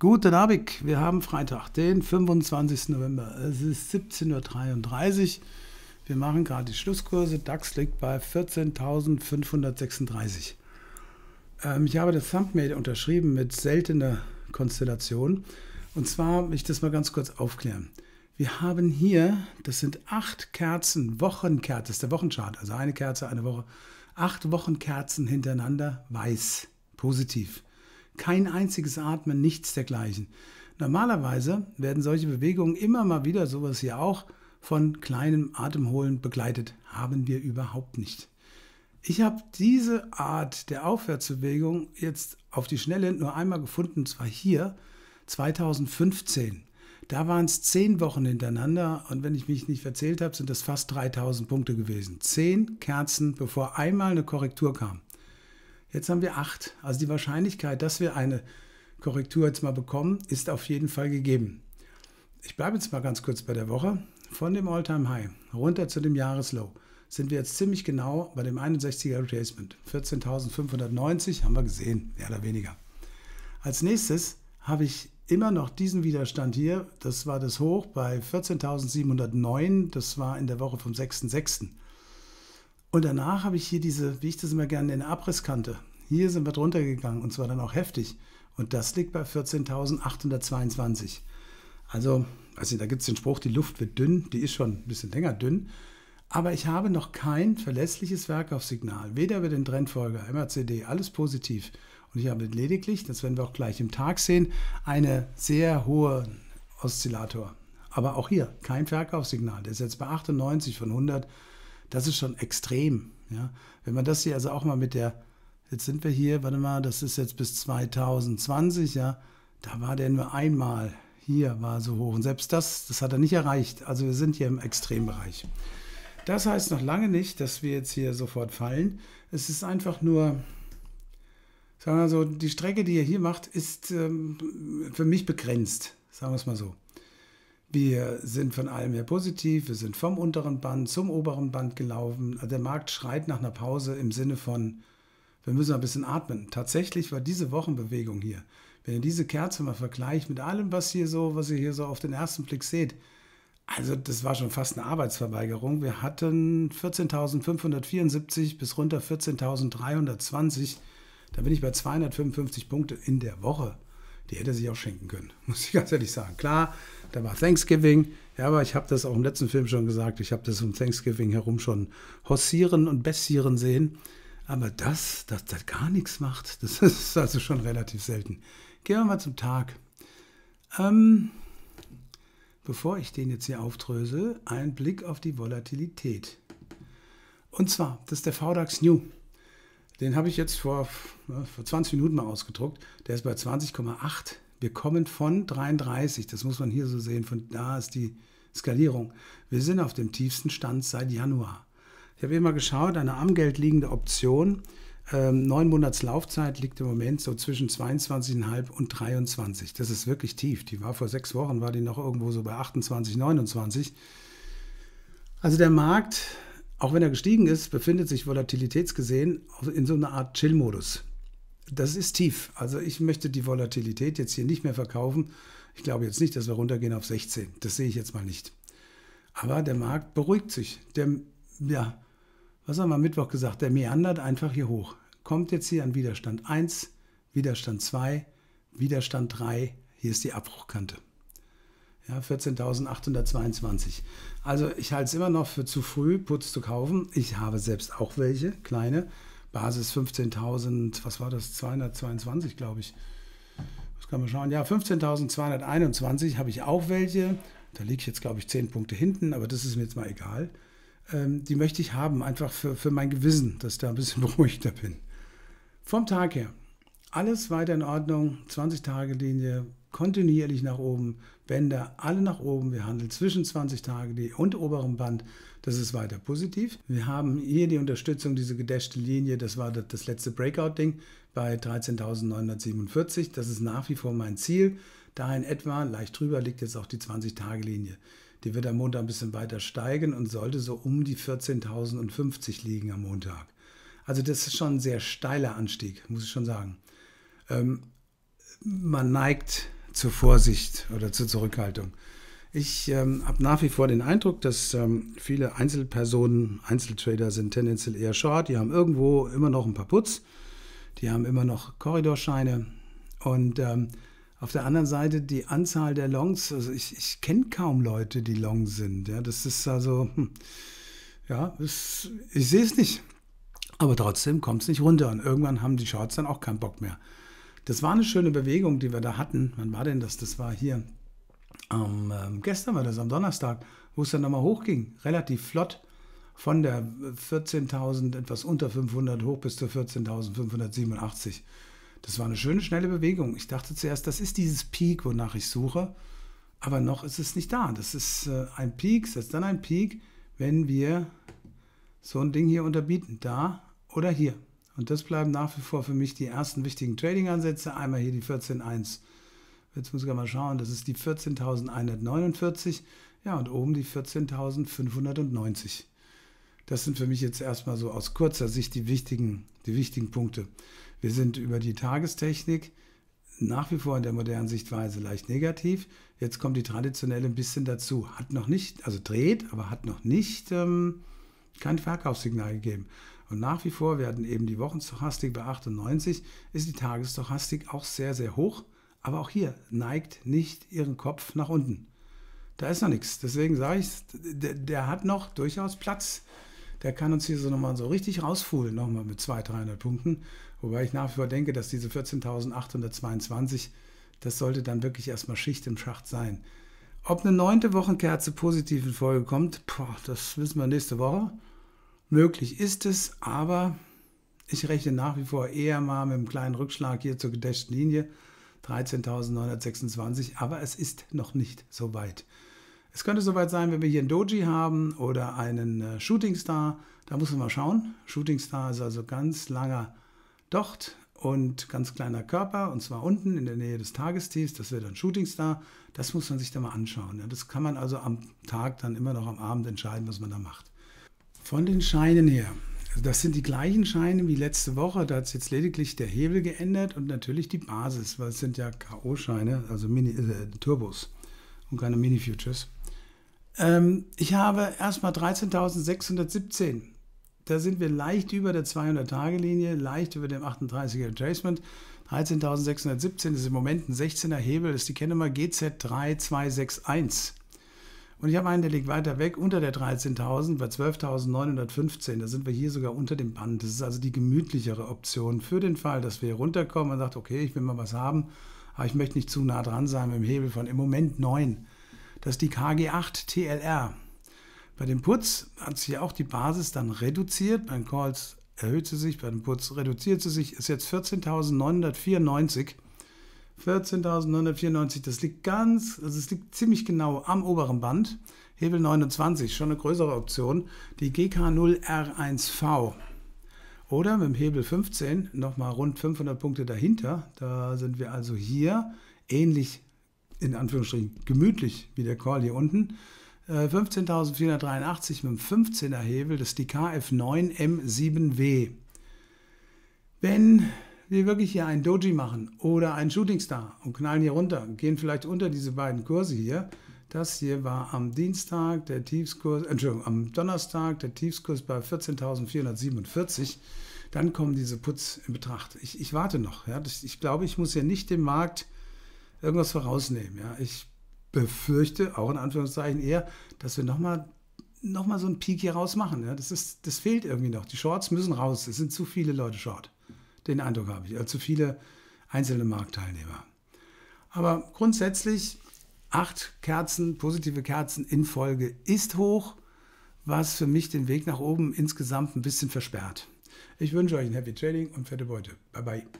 Guten Abend, wir haben Freitag, den 25. November. Es ist 17.33 Uhr. Wir machen gerade die Schlusskurse. DAX liegt bei 14.536. Ähm, ich habe das Thumbnail unterschrieben mit seltener Konstellation. Und zwar will ich das mal ganz kurz aufklären. Wir haben hier, das sind acht Kerzen, Wochenkerzen, das ist der Wochenchart, also eine Kerze, eine Woche. Acht Wochenkerzen hintereinander, weiß, positiv. Kein einziges Atmen, nichts dergleichen. Normalerweise werden solche Bewegungen immer mal wieder, sowas hier auch, von kleinem Atemholen begleitet. Haben wir überhaupt nicht. Ich habe diese Art der Aufwärtsbewegung jetzt auf die Schnelle nur einmal gefunden, zwar hier 2015. Da waren es zehn Wochen hintereinander und wenn ich mich nicht verzählt habe, sind das fast 3000 Punkte gewesen. Zehn Kerzen, bevor einmal eine Korrektur kam. Jetzt haben wir acht. Also die Wahrscheinlichkeit, dass wir eine Korrektur jetzt mal bekommen, ist auf jeden Fall gegeben. Ich bleibe jetzt mal ganz kurz bei der Woche. Von dem Alltime high runter zu dem Jahreslow sind wir jetzt ziemlich genau bei dem 61er Retracement. 14.590 haben wir gesehen, mehr oder weniger. Als nächstes habe ich immer noch diesen Widerstand hier. Das war das Hoch bei 14.709. Das war in der Woche vom 6.6. Und danach habe ich hier diese, wie ich das immer gerne nenne, Abrisskante. Hier sind wir drunter gegangen und zwar dann auch heftig. Und das liegt bei 14.822. Also, also da gibt es den Spruch, die Luft wird dünn. Die ist schon ein bisschen länger dünn. Aber ich habe noch kein verlässliches Werkaufsignal. Weder über den Trendfolger, MACD, alles positiv. Und ich habe lediglich, das werden wir auch gleich im Tag sehen, eine sehr hohe Oszillator. Aber auch hier kein Verkaufssignal. Der ist jetzt bei 98 von 100 das ist schon extrem. Ja? Wenn man das hier also auch mal mit der, jetzt sind wir hier, warte mal, das ist jetzt bis 2020, ja, da war der nur einmal, hier war so hoch. Und selbst das, das hat er nicht erreicht. Also wir sind hier im Extrembereich. Das heißt noch lange nicht, dass wir jetzt hier sofort fallen. Es ist einfach nur, sagen wir so, die Strecke, die er hier macht, ist ähm, für mich begrenzt. Sagen wir es mal so. Wir sind von allem her positiv. Wir sind vom unteren Band zum oberen Band gelaufen. Also der Markt schreit nach einer Pause im Sinne von, wir müssen ein bisschen atmen. Tatsächlich war diese Wochenbewegung hier, wenn ihr diese Kerze mal vergleicht mit allem, was hier so, was ihr hier so auf den ersten Blick seht, also das war schon fast eine Arbeitsverweigerung. Wir hatten 14.574 bis runter 14.320. Da bin ich bei 255 Punkte in der Woche die hätte sich auch schenken können, muss ich ganz ehrlich sagen. Klar, da war Thanksgiving, ja, aber ich habe das auch im letzten Film schon gesagt, ich habe das um Thanksgiving herum schon hossieren und bessieren sehen. Aber das, dass das gar nichts macht, das ist also schon relativ selten. Gehen wir mal zum Tag. Ähm, bevor ich den jetzt hier auftröse, ein Blick auf die Volatilität. Und zwar, das ist der VDAX New. Den habe ich jetzt vor, vor 20 Minuten mal ausgedruckt. Der ist bei 20,8. Wir kommen von 33. Das muss man hier so sehen. Von da ist die Skalierung. Wir sind auf dem tiefsten Stand seit Januar. Ich habe immer geschaut, eine am Geld liegende Option. Ähm, neun Monats Laufzeit liegt im Moment so zwischen 22,5 und 23. Das ist wirklich tief. Die war vor sechs Wochen, war die noch irgendwo so bei 28, 29. Also der Markt auch wenn er gestiegen ist, befindet sich volatilitätsgesehen in so einer Art Chill-Modus. Das ist tief. Also ich möchte die Volatilität jetzt hier nicht mehr verkaufen. Ich glaube jetzt nicht, dass wir runtergehen auf 16. Das sehe ich jetzt mal nicht. Aber der Markt beruhigt sich. Der, ja, was haben wir am Mittwoch gesagt? Der meandert einfach hier hoch. Kommt jetzt hier an Widerstand 1, Widerstand 2, Widerstand 3. Hier ist die Abbruchkante. Ja, 14.822. Also ich halte es immer noch für zu früh, Putz zu kaufen. Ich habe selbst auch welche, kleine. Basis 15.000, was war das? 222, glaube ich. Das kann man schauen. Ja, 15.221 habe ich auch welche. Da liege ich jetzt, glaube ich, 10 Punkte hinten, aber das ist mir jetzt mal egal. Ähm, die möchte ich haben, einfach für, für mein Gewissen, dass ich da ein bisschen beruhigter bin. Vom Tag her, alles weiter in Ordnung. 20-Tage-Linie, kontinuierlich nach oben, Bänder alle nach oben. Wir handeln zwischen 20 Tage die und oberem Band. Das ist weiter positiv. Wir haben hier die Unterstützung, diese gedashte Linie. Das war das letzte Breakout-Ding bei 13.947. Das ist nach wie vor mein Ziel. Da in etwa, leicht drüber, liegt jetzt auch die 20-Tage-Linie. Die wird am Montag ein bisschen weiter steigen und sollte so um die 14.050 liegen am Montag. Also das ist schon ein sehr steiler Anstieg, muss ich schon sagen. Ähm, man neigt zur Vorsicht oder zur Zurückhaltung. Ich ähm, habe nach wie vor den Eindruck, dass ähm, viele Einzelpersonen, Einzeltrader sind tendenziell eher short. Die haben irgendwo immer noch ein paar Putz. Die haben immer noch Korridorscheine. Und ähm, auf der anderen Seite die Anzahl der Longs, also ich, ich kenne kaum Leute, die Long sind. Ja, das ist also, hm, ja, das, ich sehe es nicht. Aber trotzdem kommt es nicht runter. Und irgendwann haben die Shorts dann auch keinen Bock mehr. Das war eine schöne Bewegung, die wir da hatten. Wann war denn das? Das war hier am ähm, gestern war das am Donnerstag, wo es dann nochmal hochging, relativ flott von der 14.000 etwas unter 500 hoch bis zu 14.587. Das war eine schöne schnelle Bewegung. Ich dachte zuerst, das ist dieses Peak, wonach ich suche, aber noch ist es nicht da. Das ist äh, ein Peak, das ist dann ein Peak, wenn wir so ein Ding hier unterbieten, da oder hier. Und das bleiben nach wie vor für mich die ersten wichtigen Trading-Ansätze. Einmal hier die 14.1 Jetzt muss ich mal schauen, das ist die 14.149. Ja, und oben die 14.590. Das sind für mich jetzt erstmal so aus kurzer Sicht die wichtigen, die wichtigen Punkte. Wir sind über die Tagestechnik nach wie vor in der modernen Sichtweise leicht negativ. Jetzt kommt die traditionelle ein bisschen dazu. Hat noch nicht, also dreht, aber hat noch nicht ähm, kein Verkaufssignal gegeben. Und nach wie vor werden eben die Wochenstochastik bei 98, ist die Tagesstochastik auch sehr, sehr hoch. Aber auch hier neigt nicht ihren Kopf nach unten. Da ist noch nichts. Deswegen sage ich, der, der, hat noch durchaus Platz. Der kann uns hier so nochmal so richtig rausfuhlen, nochmal mit 200, 300 Punkten. Wobei ich nach wie vor denke, dass diese 14.822, das sollte dann wirklich erstmal Schicht im Schacht sein. Ob eine neunte Wochenkerze positiv in Folge kommt, boah, das wissen wir nächste Woche. Möglich ist es, aber ich rechne nach wie vor eher mal mit einem kleinen Rückschlag hier zur gedächten Linie. 13.926, aber es ist noch nicht so weit. Es könnte soweit sein, wenn wir hier einen Doji haben oder einen äh, Shooting Star. Da muss man mal schauen. Shooting Star ist also ganz langer Docht und ganz kleiner Körper und zwar unten in der Nähe des Tagestiefs. Das wäre dann Shooting Star. Das muss man sich da mal anschauen. Ja, das kann man also am Tag dann immer noch am Abend entscheiden, was man da macht. Von den Scheinen her also das sind die gleichen Scheine wie letzte Woche. Da hat es jetzt lediglich der Hebel geändert und natürlich die Basis, weil es sind ja K.O.-Scheine, also Mini, äh, Turbos und keine Mini-Futures. Ähm, ich habe erstmal 13.617. Da sind wir leicht über der 200-Tage-Linie, leicht über dem 38er Retracement. 13.617 ist im Moment ein 16er Hebel, das ist die Kennnummer GZ3261. Und ich habe einen, der liegt weiter weg, unter der 13.000, bei 12.915. Da sind wir hier sogar unter dem Band. Das ist also die gemütlichere Option für den Fall, dass wir hier runterkommen und sagt, okay, ich will mal was haben, aber ich möchte nicht zu nah dran sein mit dem Hebel von im Moment 9. Das ist die KG8 TLR. Bei dem Putz hat sich auch die Basis dann reduziert. Beim Calls erhöht sie sich, bei dem Putz reduziert sie sich, ist jetzt 14.994. 14.994, das liegt ganz, also es liegt ziemlich genau am oberen Band. Hebel 29, schon eine größere Option. Die GK0R1V. Oder mit dem Hebel 15 nochmal rund 500 Punkte dahinter. Da sind wir also hier ähnlich, in Anführungsstrichen, gemütlich wie der Call hier unten. 15.483 äh, mit dem 15er Hebel, das ist die KF9M7W. Wenn wir wirklich hier einen Doji machen oder einen Shooting Star und knallen hier runter, gehen vielleicht unter diese beiden Kurse hier. Das hier war am Dienstag der Tiefskurs, Entschuldigung, am Donnerstag der Tiefskurs bei 14.447. Dann kommen diese Putz in Betracht. Ich, ich warte noch. Ja. Ich, ich glaube, ich muss ja nicht dem Markt irgendwas vorausnehmen. Ja. Ich befürchte, auch in Anführungszeichen eher, dass wir nochmal noch mal so einen Peak hier raus machen. Ja. Das, ist, das fehlt irgendwie noch. Die Shorts müssen raus. Es sind zu viele Leute short. Den Eindruck habe ich. Also zu viele einzelne Marktteilnehmer. Aber grundsätzlich acht Kerzen, positive Kerzen in Folge ist hoch, was für mich den Weg nach oben insgesamt ein bisschen versperrt. Ich wünsche euch ein Happy Trading und fette Beute. Bye bye.